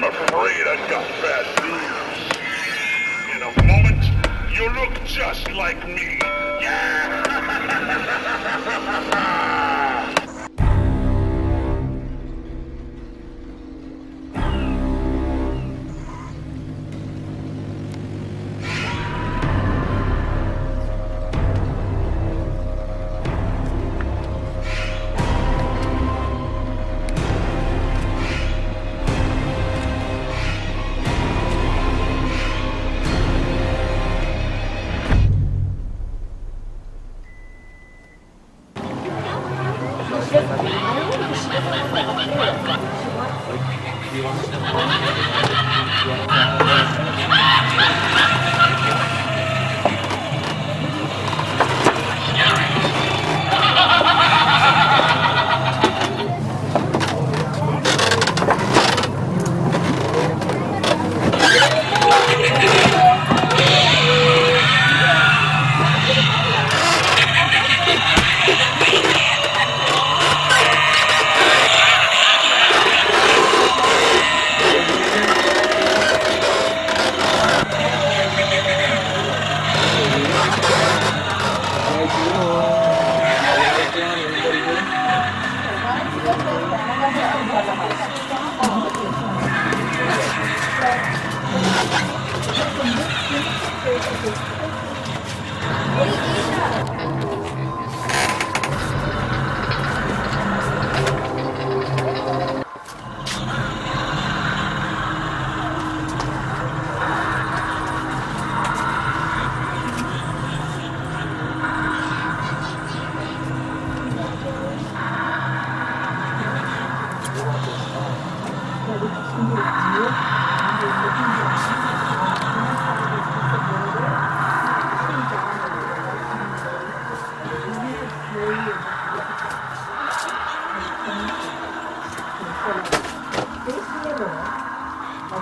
I'm afraid I've got bad news. In a moment, you look just like me. Yeah!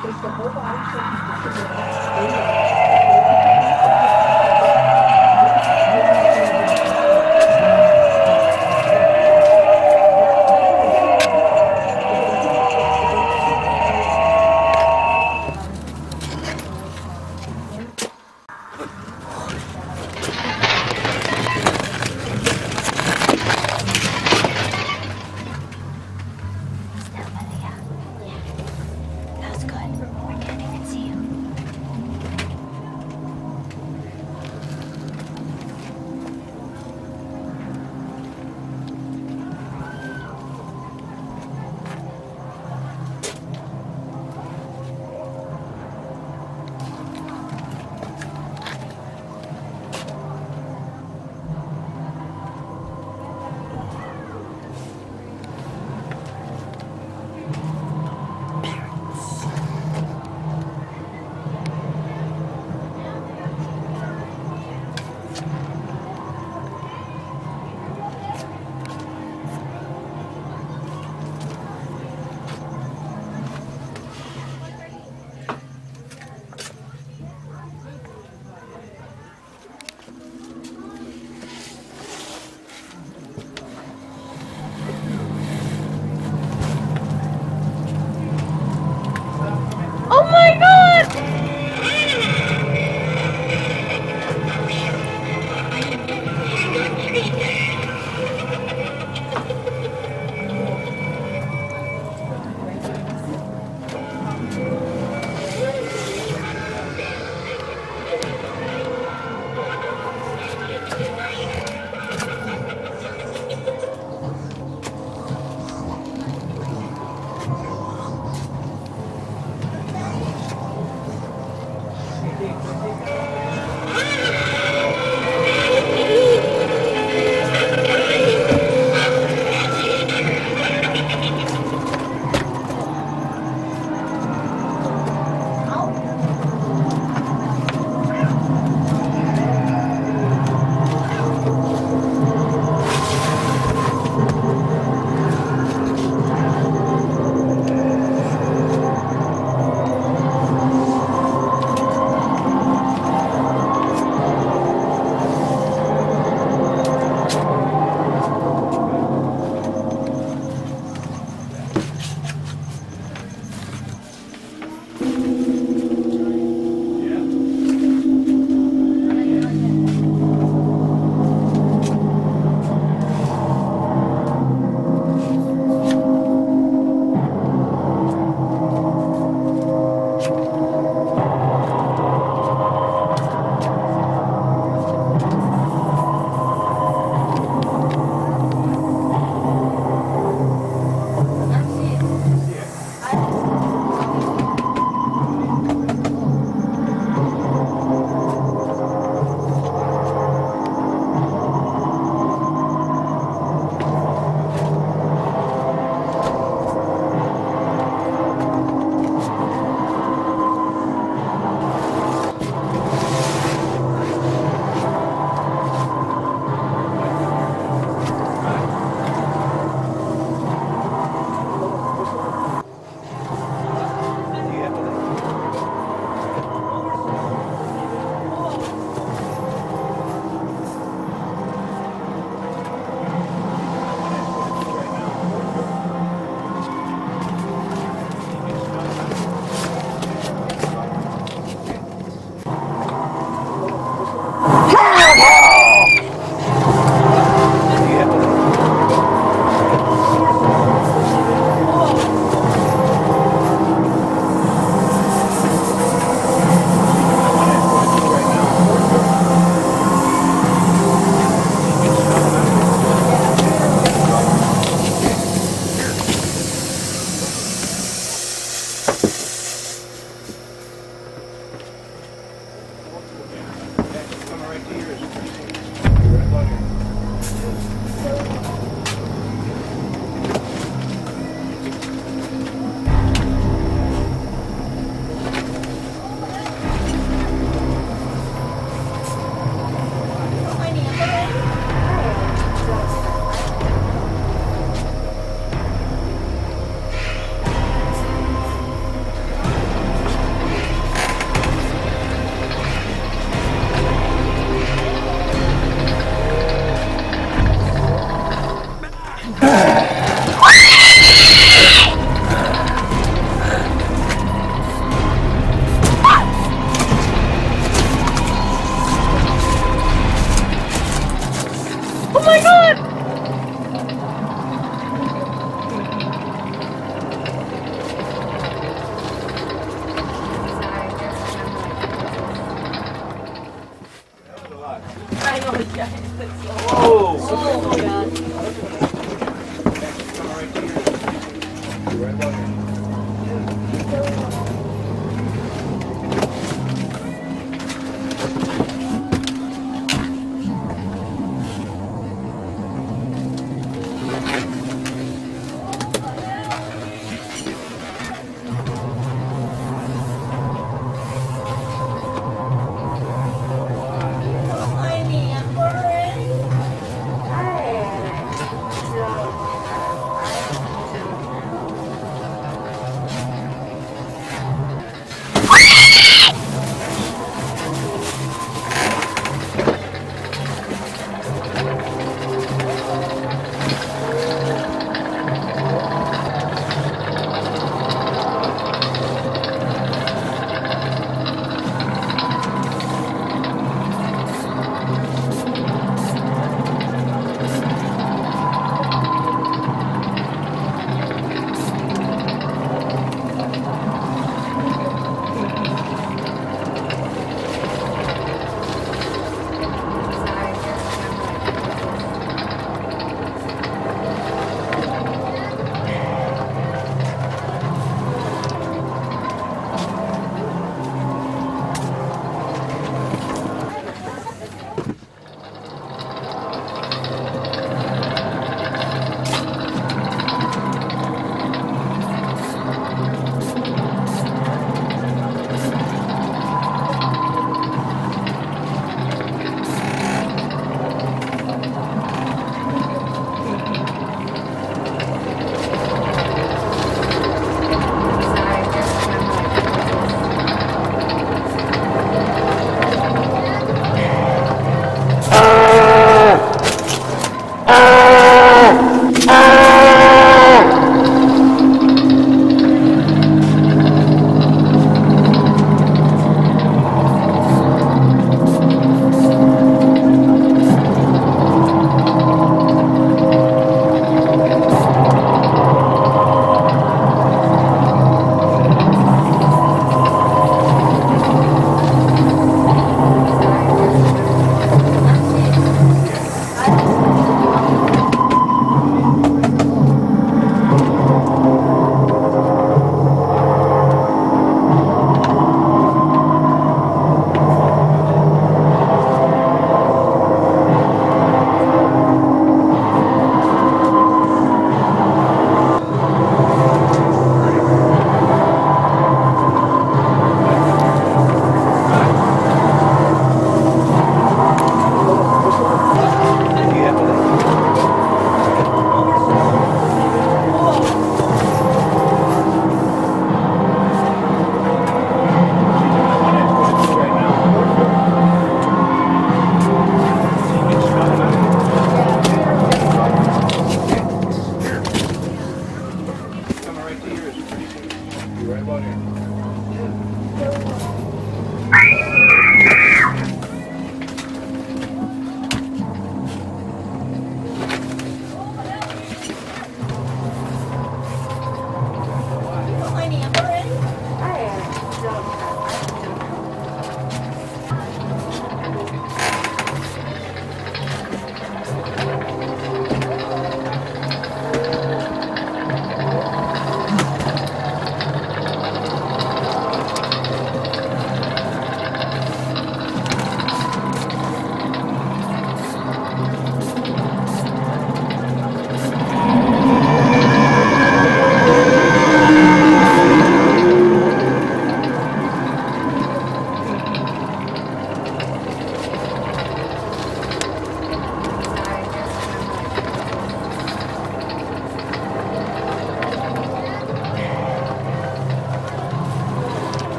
Good. I can't even see you.